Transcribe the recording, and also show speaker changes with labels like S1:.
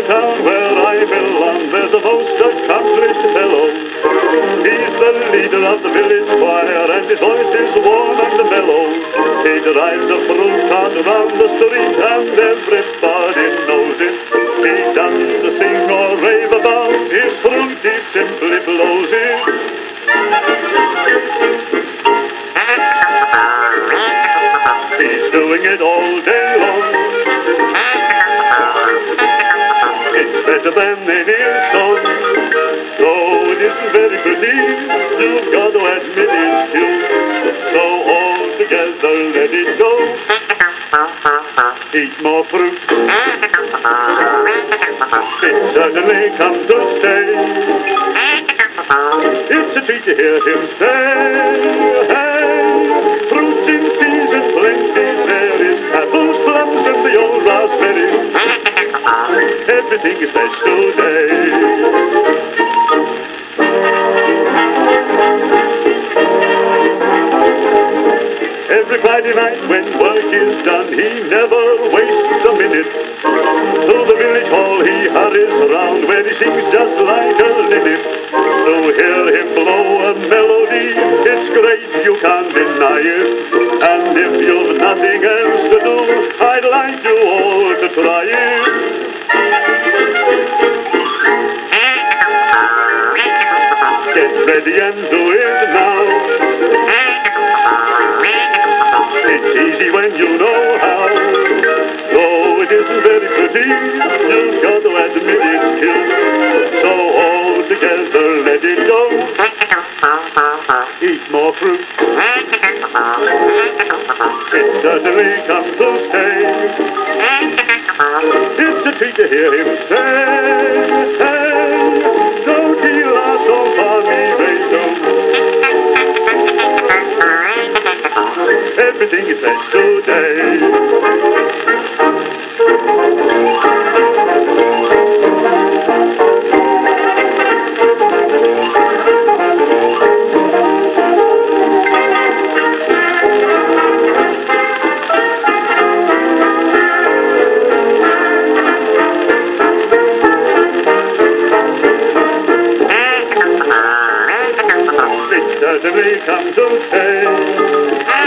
S1: the town where I belong, there's a most accomplished fellow. He's the leader of the village choir, and his voice is warm and mellow. He drives a fruit cart round the street, and everybody knows it. He doesn't sing or rave about his fruit, he simply blows it. He's doing it all day long. Better than any song. Though it isn't very pretty, you've got to admit it's cute. So all together, let it go. Eat more fruit. It certainly comes to stay. It's a treat to hear him say, hey, Everything is fresh today. Every Friday night when work is done, he never wastes a minute. To the village hall he hurries around where he sings just like a linnet. To hear him blow a melody, it's great, you can't deny it. And if you've nothing else to do, I'd like you all to try it. Get ready and do it now. It's easy when you know how. Though it isn't very pretty, you've got to admit it's cute. So all together, let it go. Eat more fruit. It certainly comes to stay. It's a treat to hear him say, Everything is fresh today. Certainly comes to stay.